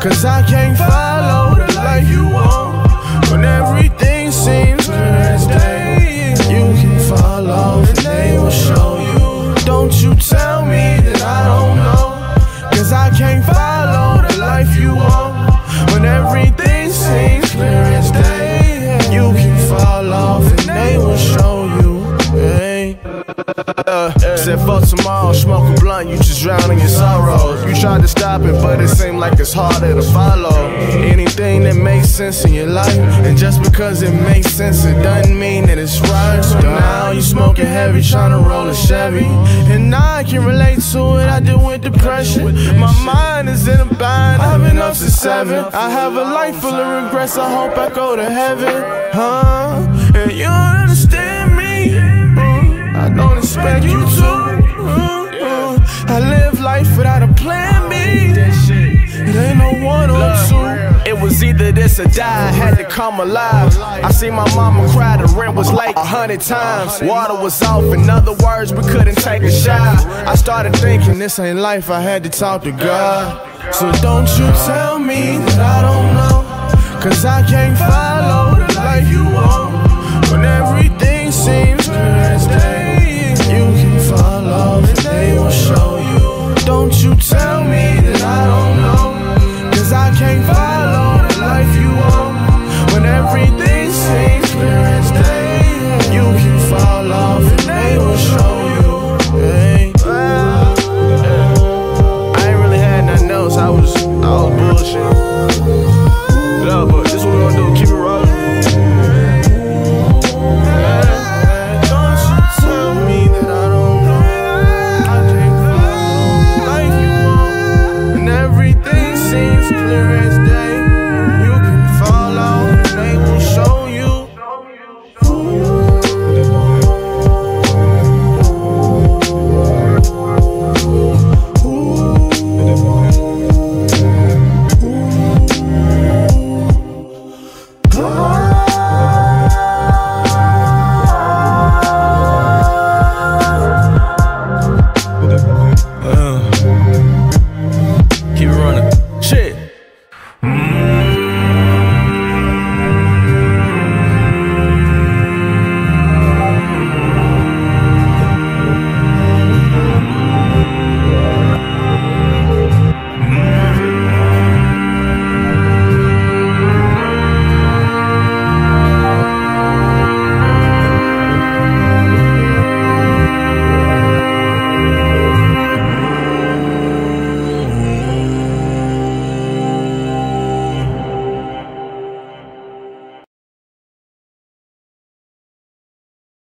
Cause I can't follow the life you want. When everything seems as day, you can fall off and they will show you. Hey. Uh, said fuck tomorrow, smoke a blunt, you just drown in your sorrows. You tried to stop it, but it seemed like it's harder to follow. Anything that makes sense in your life, and just because it makes sense, it doesn't mean that it's right. So you smoking heavy, trying to roll a Chevy. And I can relate to it, I deal with depression. My mind is in a bind, I've been up since seven. I have a life full of regrets, I hope I go to heaven. Huh? And you don't understand me. I don't expect you to. I live life without a plan B. It ain't no one or two. Was either this or die, I had to come alive. I see my mama cry, the rent was late a hundred times. Water was off, in other words, we couldn't take a shower. I started thinking, This ain't life, I had to talk to God. So don't you tell me that I don't know. Cause I can't follow the life you want.